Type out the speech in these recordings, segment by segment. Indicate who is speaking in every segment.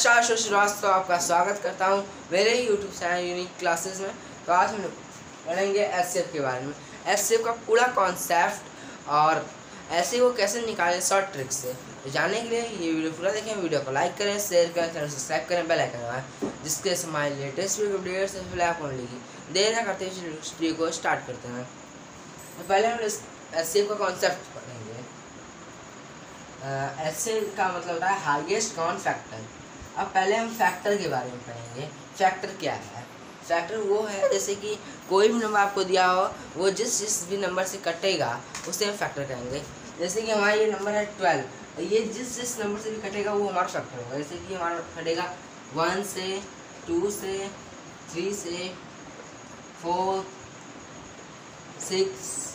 Speaker 1: नमस्कार शो श्रीवास्तव आपका स्वागत करता हूँ मेरे ही यूट्यूब चैनल यूनिक क्लासेस में। तो आज हम पढ़ेंगे एस के बारे में। एस का पूरा कॉन्सेप्ट और ऐसे को कैसे निकालें शॉर्ट ट्रिक से। तो जानने के लिए ये वीडियो पूरा देखें। वीडियो को लाइक करें शेयर करें चैनल सब्सक्राइब करें बेल आइकन दबाएँ, जिसके से हमारे लेटेस्ट वीडियो से पहले आपको देर ना करते हुए वीडियो को स्टार्ट करते हैं। तो पहले हम एस का कॉन्सेप्ट पढ़ेंगे। एस का मतलब होता है हाईएस्ट कॉन फैक्टर अब पहले हम फैक्टर के बारे में पढ़ेंगे। फैक्टर क्या है? फैक्टर वो है, जैसे कि कोई भी नंबर आपको दिया हो, वो जिस जिस भी नंबर से कटेगा, उसे हम फैक्टर कहेंगे। जैसे कि हमारा ये नंबर है ट्वेल्व ये जिस जिस नंबर से भी कटेगा, वो हमारा फैक्टर होगा। जैसे कि हमारा कटेगा वन से टू से थ्री से फोर सिक्स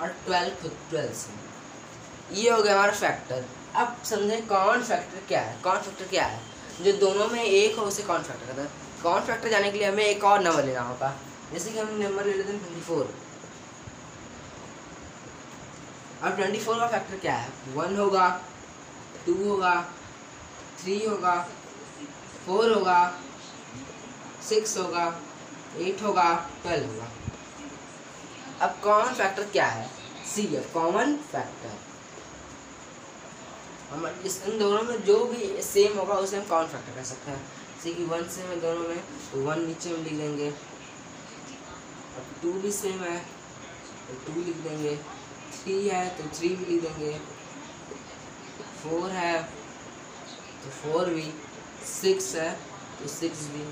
Speaker 1: और ट्वेल्व ट्वेल्व से। ये हो गया हमारा फैक्टर अब समझें कौन फैक्टर क्या है? कौन फैक्टर क्या है? जो दोनों में एक हो, उसे कॉन फैक्टर कहते हैं। कॉन फैक्टर जाने के लिए हमें एक और नंबर लेना होगा। जैसे कि हम नंबर ले लेते हैं ट्वेंटी फोर अब ट्वेंटी फोर का फैक्टर क्या है? वन होगा टू होगा थ्री होगा फोर होगा सिक्स होगा एट होगा ट्वेल्व होगा। अब कॉमन फैक्टर क्या है? सी है कॉमन फैक्टर हम इस, इन दोनों में जो भी सेम होगा, उसे हम काउंट फैक्टर कर सकते हैं। जैसे कि वन सेम है दोनों में तो वन नीचे में लिख देंगे। और टू भी सेम है तो टू लिख देंगे। थ्री है तो थ्री भी लिख देंगे। फोर है तो फोर भी। सिक्स है तो सिक्स भी।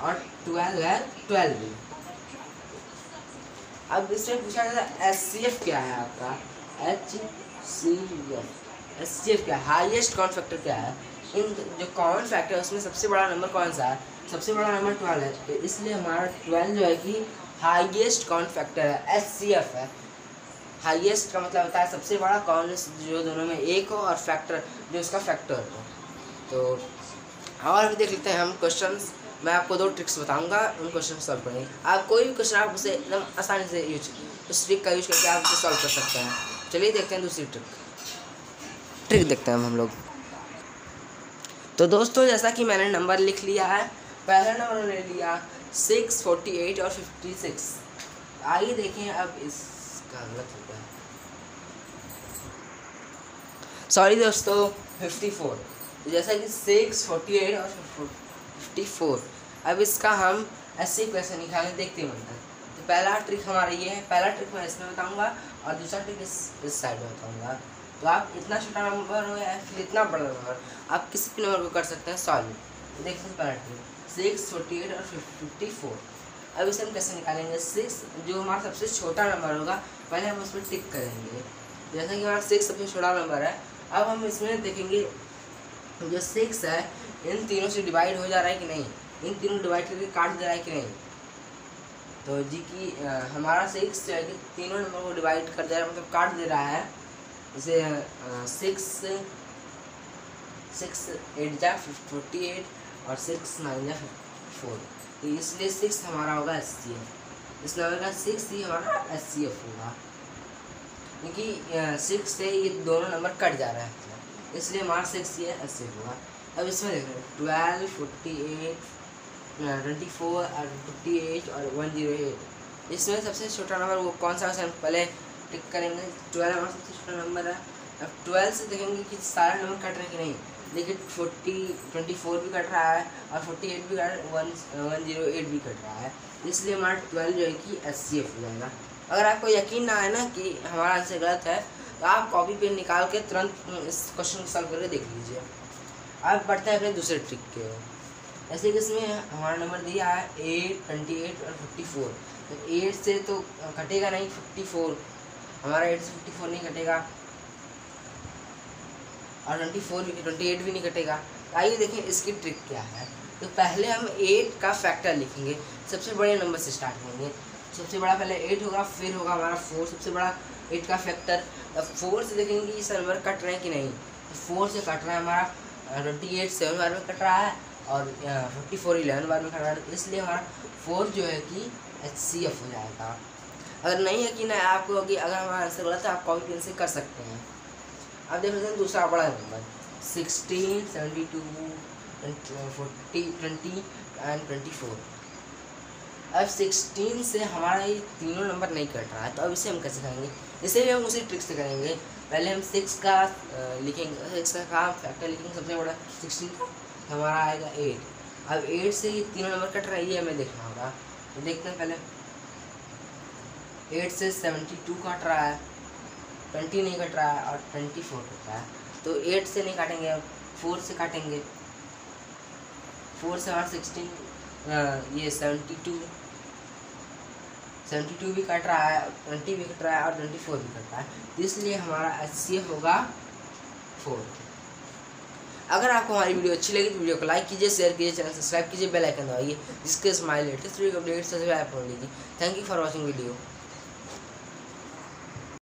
Speaker 1: और ट्वेल्व है ट्वेल्व भी। अब इसमें पूछा जाता है एस सी एफ़ क्या है आपका? H C F S C F क्या है? हाइएस्ट कॉमन फैक्टर क्या है? इन जो कॉमन फैक्टर है, उसमें सबसे बड़ा नंबर कौन सा है? सबसे बड़ा नंबर ट्वेल्व है। तो इसलिए हमारा ट्वेल्व जो है कि हाइएस्ट कॉमन फैक्टर है एस सी एफ़ है। हाइएस्ट का मतलब होता है सबसे बड़ा कॉमन जो दोनों में एक हो और फैक्टर जो उसका फैक्टर हो। तो और अभी देख लेते हैं हम क्वेश्चन मैं आपको दो ट्रिक्स बताऊँगा, उन क्वेश्चन सॉल्व करेंगे आप कोई भी क्वेश्चन आप उसे एकदम आसानी से यूज़ उस ट्रिक का यूज़ करके आप उसे सॉल्व कर सकते हैं। चलिए देखते हैं दूसरी ट्रिक ट्रिक देखते हैं हम लोग। तो दोस्तों, जैसा कि मैंने नंबर लिख लिया है, पहला नंबर ले लिया सिक्स फोर्टी एट और फिफ्टी सिक्स आइए देखें अब इसका गलत हो गया। सॉरी दोस्तों फिफ्टी फोर तो जैसा कि सिक्स फोर्टी एट और फिफ्टी फोर अब इसका हम ऐसे कैसे निकालें, देखते बनता तो पहला ट्रिक हमारा ये है, पहला ट्रिक मैं इसमें बताऊँगा और दूसरा ट्रिक इस इस साइड में बताऊँगा। तो आप इतना छोटा नंबर हो या फिर इतना बड़ा नंबर आप किसी भी नंबर को कर सकते हैं सॉल्व देख सकते हैं सिक्स फोर्टी एट और फिफ्टी फोर अब इसे हम कैसे निकालेंगे? सिक्स जो हमारा सबसे छोटा नंबर होगा, पहले हम उस पर टिक करेंगे। जैसा कि हमारा सिक्स सबसे छोटा नंबर है, अब हम इसमें देखेंगे जो सिक्स है, इन तीनों से डिवाइड हो जा रहा है कि नहीं? इन तीनों डिवाइड करके काट दे रहा है कि नहीं? तो जी की हमारा सिक्स जो है कि तीनों नंबर को डिवाइड कर दे रहा है मतलब काट दे रहा है। सिक्स सिक्स एट जा फोर्टी एट और सिक्स नाइन जा फोर तो इसलिए सिक्स हमारा होगा एस सी एफ़ इस नंबर का सिक्स ही हमारा एस सी एफ़ होगा। क्योंकि सिक्स से ये दोनों नंबर कट जा रहा है। इसलिए हमारा सिक्स ही एस सी एफ़ होगा। अब इसमें देख रहे हैं twelve forty eight twenty four और फिफ्टी एट और वन ज़ीरो एट इसमें सबसे छोटा नंबर वो कौन सा पहले टिक करेंगे। ट्वेल्व हमारा सबसे छोटा नंबर है। अब ट्वेल्व से देखेंगे कि सारा नंबर कट रहे हैं कि नहीं। देखिए फोर्टी ट्वेंटी फोर भी कट रहा है और फोर्टी एट भी cut one one zero eight भी कट रहा है। इसलिए हमारा ट्वेल्व जो है कि एस सी एफ़ हो जाएगा। अगर आपको यकीन ना आए ना कि हमारा आंसर गलत है तो आप कॉपी पेन निकाल के तुरंत इस क्वेश्चन को सॉल्व करके देख लीजिए। अब बढ़ते हैं अपने दूसरे ट्रिक के ऐसे कि इसमें हमारा नंबर दिया है? एट ट्वेंटी एट और फिफ्टी फोर तो एट से तो कटेगा नहीं फिफ्टी फोर हमारा एट से फिफ्टी फोर नहीं कटेगा और ट्वेंटी फोर भी ट्वेंटी एट भी नहीं कटेगा आइए देखें इसकी ट्रिक क्या है। तो पहले हम एट का फैक्टर लिखेंगे। सबसे बड़े नंबर से स्टार्ट करेंगे। सबसे बड़ा पहले एट होगा, फिर होगा हमारा फोर सबसे बड़ा एट का फैक्टर अब फोर से देखेंगे कि नंबर कट रहे हैं कि नहीं। तो फोर से कट रहा है हमारा ट्वेंटी एट सेवन बार में कट रहा है और फिफ्टी फोर इलेवन बार में कट रहा है। इसलिए हमारा फोर जो है कि एच सी एफ़ हो जाएगा। अगर नहीं यकीन है आपको कि अगर हमारा आंसर गलत है, आप कॉपी पेन से कर सकते हैं। अब देख सकते हैं दूसरा बड़ा number sixteen seventy two forty twenty and twenty four अब सिक्सटीन से हमारा ये तीनों नंबर नहीं कट रहा है तो अब इसे हम कैसे करेंगे? इसे भी हम उसी ट्रिक से करेंगे। पहले हम सिक्स का लिखेंगे सिक्स का काम फैक्टर लिखेंगे सबसे बड़ा। सिक्सटीन का, हमारा आएगा एट अब एट से ये तीनों नंबर कट रहा है, ये हमें देखना होगा। तो देखते हैं पहले। एट से सेवेंटी टू कट रहा है, ट्वेंटी नहीं कट रहा है और ट्वेंटी फोर कट रहा है। तो एट से नहीं काटेंगे, फोर से काटेंगे। फोर से हमारा सिक्सटीन ये सेवेंटी टू सेवेंटी टू भी कट रहा है, ट्वेंटी भी कट रहा है और ट्वेंटी फोर भी कट रहा है। इसलिए हमारा एच होगा फोर। अगर आपको हमारी वीडियो अच्छी लगी तो वीडियो को लाइक कीजिए, शेयर कीजिए, चैनल सब्सक्राइब कीजिए, बेल आइकन दबाइए, जिसके स्माइल लेटेस्ट वीडियो अपडेट सबसे पहले आप लीजिए thank you for watching video